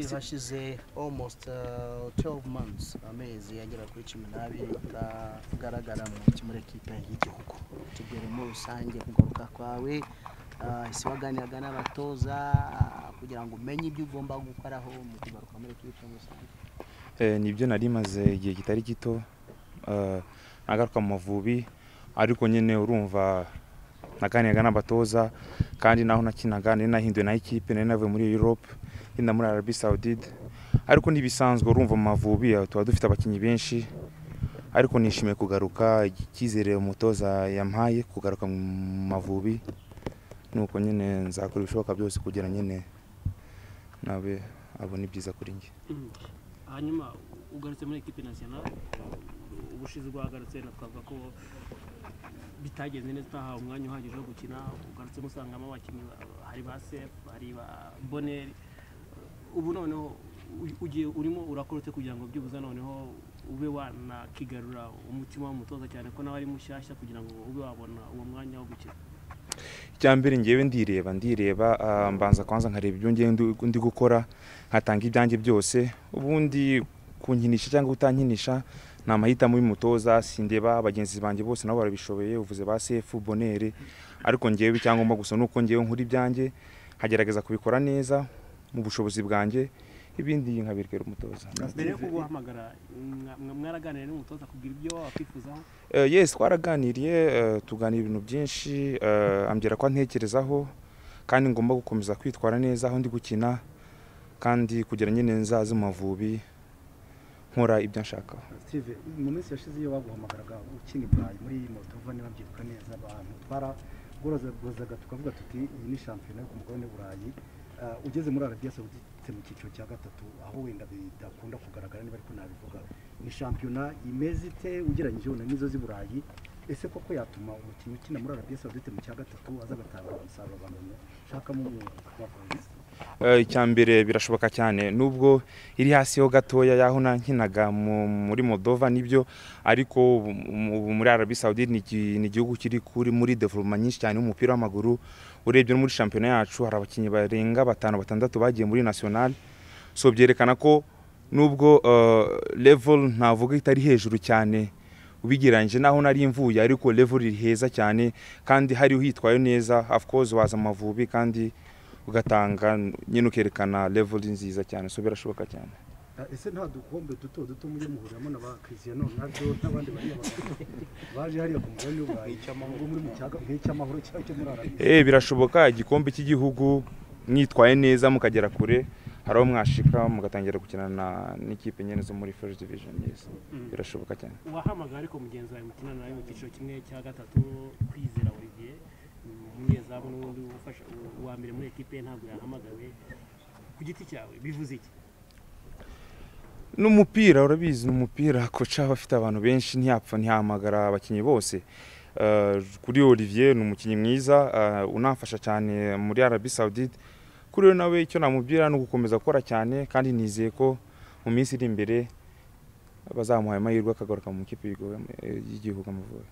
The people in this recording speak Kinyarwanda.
Hashize almost uh, 12 months amezi agera kuri cumi n'abiri utagaragara mu muri ekipe y'igihugu. Tubwire muri rusange kugaruka kwawe uh, ese waganiraga n'abatoza uh, kugira ngo umenye ibyo ugomba gukoraho mu kugaruka muri ekipe muri rusange. Eh, ni byo nari maze igihe kitari gito eh, nagaruka mu mavubi ariko nyine urumva naganiraga n'abatoza kandi naho nakinaga nari nahinduwe na ekipe nari navuye muri Europe. Ngenda muri Arabie Saoudite. Ariko ntibisanzwe urumva mu mavubi eh, tuba dufite abakinnyi benshi. Ariko nishimiye kugaruka icyizere umutoza yampaye kugaruka mu mavubi. Nuko nyine nzakora ibishoboka byose kugira nyine nawe abone ibyiza kuri njye. Hanyuma ugarutse muri ekipe nasiyonali ubushize bwagarutse na twavuga ko bitagenze neza utahawe umwanya uhagije wo gukina. Ugarutse musangamo abakinnyi ba- hari ba sefu hari ba boneri ubu noneho ugiye urimo urakora ute kugira ngo byibuze noneho ube wanakigarura umutima w'umutoza cyane ko nawe ari mushyashya kugira ngo ube wabona uwo mwanya wo gukina. Icya mbere ngewe ndireba ndireba ah, mbanza kwanza nkareba ibyo ndi- gukora nkatanga ibyanjye byose ubundi kunkinisha cyangwa kutankinisha ni amahitamo y'umutoza sindeba bagenzi banjye bose nabo barabishoboye uvuze ba sefu bonere ariko ngewe icyangombwa gusa ni uko ngewe nkora ibyanjye nkagerageza kubikora neza mu bushobozi bwanjye ibindi nkabirikera umutoza. Mbere yo kuguhamagara mwa- mwa- mwaraganiriye n'umutoza kugira ibyo wakwifuzaho? Uh, yes twaraganiriye uh, tuganira ibintu byinshi uh, ambwira ko antekerezaho kandi ngomba gukomeza kwitwara neza aho ndi gukina kandi kugira nyine nzaze mu mavubi nkora ibyo nshaka. Steve mu minsi yashize iyo baguhamagaraga ukina i Burayi muri Moldova niba mbyibuka neza abantu twaragorozaga tukavuga tuti iyi ni shampiyona yo ku mugabane w'Uburayi ugeze muri Arabia Saoudite mu cyiciro cya gatatu aho wenda bidakunda kugaragara niba ariko nabivuga ni shampiyona imeze ite? Ugereranyije wenda n'izo z'i Burayi? Ese koko yatuma umukinnyi ukina muri Arabia Saoudite mu cya gatatu aza agatanga umusaruro abantu bashakamo Uh, icya mbere birashoboka cyane nubwo iri hasi ho gatoya yaho nankinaga mu- muri Moldova ni byo ariko muri Arabie Saoudite ni igihugu kiri kuri muri development nyinshi cyane y'umupira w'amaguru urebye no muri shampiyona yacu hari abakinnyi barenga batanu batandatu bagiye muri national so byerekana ko nubwo uh, level ntavuga itari hejuru cyane ubigereranyije naho nari mvuye ariko level iri heza cyane kandi hari uhitwaye neza of course waza mu mavubi kandi ugatanga nyine ukerekana level nziza cyane so birashoboka cyane. Ah, ese nta dukombe duto duto mujye muhuriramo na ba Cristiano Ronaldo n'abandi bari baje hariya ku mugabane w'Uburayi ngo muri mu cyaga nk'icyamahoro cyangwa cyo muri Arabia eh birashoboka igikombe cy'igihugu mwitwaye neza mukagera kure. Hari aho mwashika mugatangira gukina na n'ikipe nyine zo muri first division yes. Birashoboka cyane. Wahamagara ariko mugenzi wawe mukinana nawe mu cyiciro kimwe cya gatatu kwizera Olivier umunyezamu n'ubundi ufasha uwa mbere muri ekipe ntabwo yahamagawe. Ku giti cyawe bivuze iki? N'umupira urabizi ni umupira koca aba afite abantu benshi ntiyapfa ntiyahamagara abakinnyi bose. Uh, kuri Olivier ni umukinnyi mwiza uh, unamfasha cyane muri Arabie Saoudite. Kuri we nawe icyo namubwira ni ugukomeza gukora cyane kandi nizeye ko mu minsi iri imbere bazamuha amahirwe akagaruka mu ikipe y'igihugu Amavubi